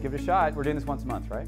give it a shot. We're doing this once a month, right?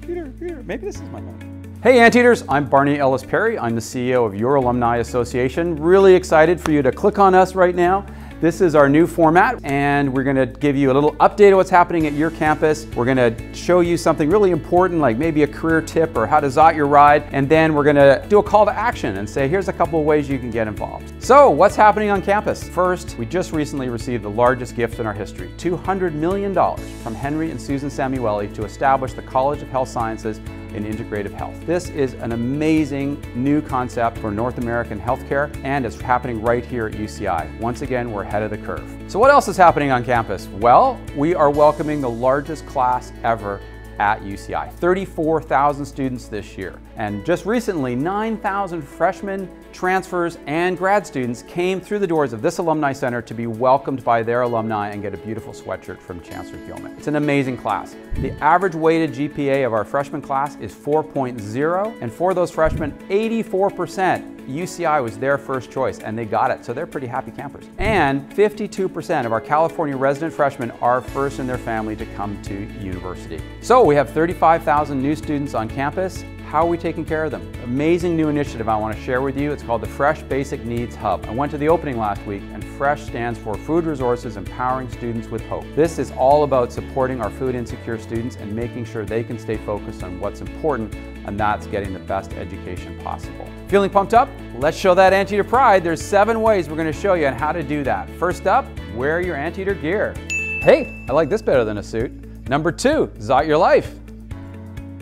Peter, Peter, maybe this is my month. Hey Anteaters, I'm Barney Ellis Perry. I'm the CEO of Your Alumni Association. Really excited for you to click on us right now this is our new format and we're gonna give you a little update of what's happening at your campus. We're gonna show you something really important like maybe a career tip or how to zot your ride and then we're gonna do a call to action and say here's a couple of ways you can get involved. So what's happening on campus? First, we just recently received the largest gift in our history, $200 million from Henry and Susan Samueli to establish the College of Health Sciences in integrative health. This is an amazing new concept for North American healthcare and it's happening right here at UCI. Once again, we're ahead of the curve. So what else is happening on campus? Well, we are welcoming the largest class ever at UCI. 34,000 students this year. And just recently, 9,000 freshmen, transfers, and grad students came through the doors of this Alumni Center to be welcomed by their alumni and get a beautiful sweatshirt from Chancellor Gillman. It's an amazing class. The average weighted GPA of our freshman class is 4.0, and for those freshmen, 84% UCI was their first choice and they got it, so they're pretty happy campers. And 52% of our California resident freshmen are first in their family to come to university. So we have 35,000 new students on campus. How are we taking care of them? Amazing new initiative I want to share with you. It's called the Fresh Basic Needs Hub. I went to the opening last week and FRESH stands for Food Resources Empowering Students with Hope. This is all about supporting our food insecure students and making sure they can stay focused on what's important and that's getting the best education possible. Feeling pumped up? Let's show that anteater pride. There's seven ways we're gonna show you on how to do that. First up, wear your anteater gear. Hey, I like this better than a suit. Number two, zot your life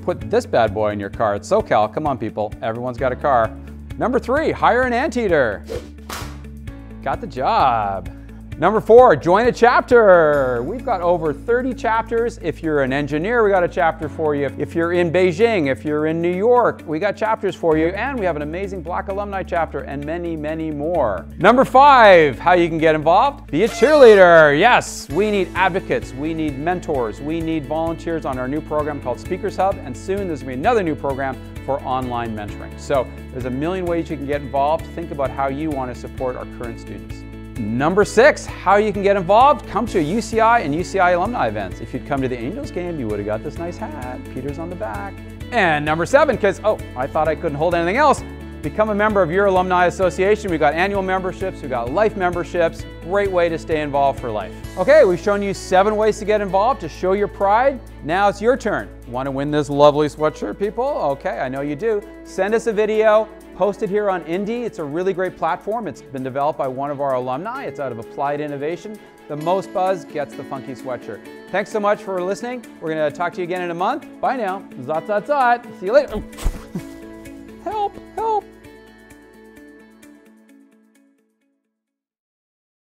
put this bad boy in your car. It's SoCal, come on people, everyone's got a car. Number three, hire an anteater. Got the job. Number four, join a chapter. We've got over 30 chapters. If you're an engineer, we got a chapter for you. If you're in Beijing, if you're in New York, we got chapters for you. And we have an amazing Black Alumni chapter and many, many more. Number five, how you can get involved. Be a cheerleader. Yes, we need advocates. We need mentors. We need volunteers on our new program called Speakers Hub. And soon there's gonna be another new program for online mentoring. So there's a million ways you can get involved. Think about how you wanna support our current students. Number six, how you can get involved. Come to UCI and UCI alumni events. If you'd come to the Angels game, you would have got this nice hat. Peter's on the back. And number seven, because, oh, I thought I couldn't hold anything else. Become a member of your alumni association. We've got annual memberships, we've got life memberships. Great way to stay involved for life. Okay, we've shown you seven ways to get involved, to show your pride. Now it's your turn. Want to win this lovely sweatshirt, people? Okay, I know you do. Send us a video, post it here on Indie. It's a really great platform. It's been developed by one of our alumni. It's out of Applied Innovation. The most buzz gets the funky sweatshirt. Thanks so much for listening. We're going to talk to you again in a month. Bye now. Zot, zot, zot. See you later.